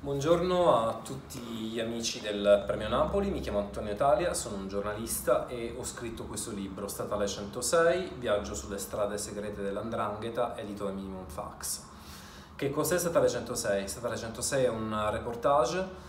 Buongiorno a tutti gli amici del Premio Napoli, mi chiamo Antonio Italia, sono un giornalista e ho scritto questo libro, Statale 106, Viaggio sulle strade segrete dell'Andrangheta, edito da Minimum Fax. Che cos'è Statale 106? Statale 106 è un reportage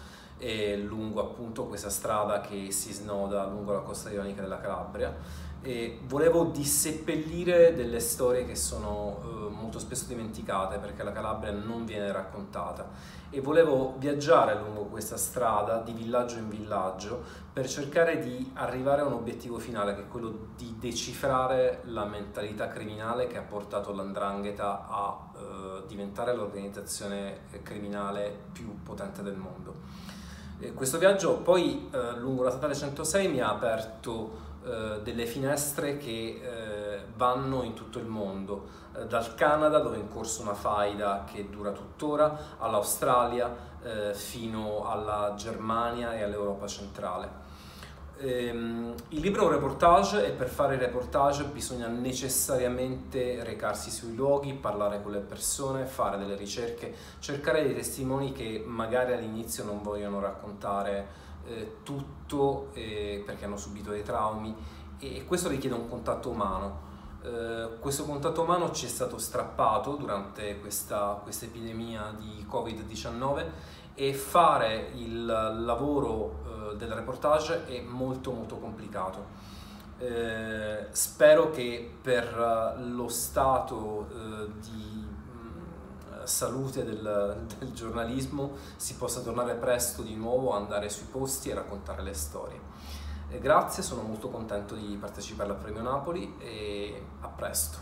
lungo appunto questa strada che si snoda lungo la costa ionica della Calabria e volevo disseppellire delle storie che sono eh, molto spesso dimenticate perché la Calabria non viene raccontata e volevo viaggiare lungo questa strada di villaggio in villaggio per cercare di arrivare a un obiettivo finale che è quello di decifrare la mentalità criminale che ha portato l'Andrangheta a eh, diventare l'organizzazione criminale più potente del mondo. questo viaggio poi eh, lungo la statale 106 mi ha aperto eh, delle finestre che eh, vanno in tutto il mondo, eh, dal Canada dove è in corso una faida che dura tuttora, all'Australia eh, fino alla Germania e all'Europa centrale. Ehm, il libro è un reportage e per fare il reportage bisogna necessariamente recarsi sui luoghi, parlare con le persone, fare delle ricerche, cercare dei testimoni che magari all'inizio non vogliono raccontare eh, tutto eh, perché hanno subito dei traumi e questo richiede un contatto umano. Eh, questo contatto umano ci è stato strappato durante questa, epidemia di Covid-19 e fare il lavoro eh, del reportage è molto molto complicato. Eh, spero che per lo stato di salute del, del, giornalismo si possa tornare presto di nuovo, andare sui posti e raccontare le storie. Grazie, sono molto contento di partecipare al Premio Napoli e a presto.